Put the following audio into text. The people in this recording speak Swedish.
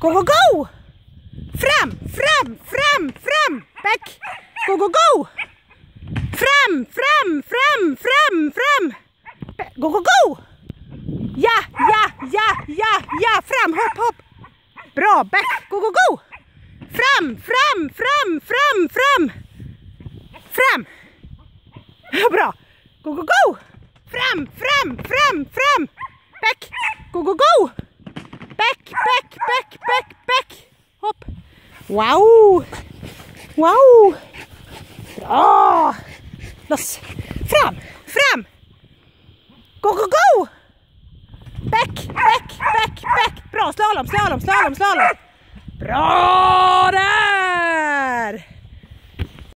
Go, go, go! Fram, fram, fram, fram! Back! Go, go, go! Fram, fram, fram, fram, fram! Go, go, go! Ja, ja, ja, ja, ja! Fram, hopp, hopp! Bra, back! Go, go, go! Fram, fram, fram, fram, fram! Fram! Bra! Go, go, go! Fram, fram, fram, fram! Back! Go, go, go! Back, back, back, back, back! Hopp! Wow! Wow! Bra! Loss! Fram, fram! Go, go, go! Back, back, back, back! Bra! Slalom, slalom, slalom, slalom! Bra!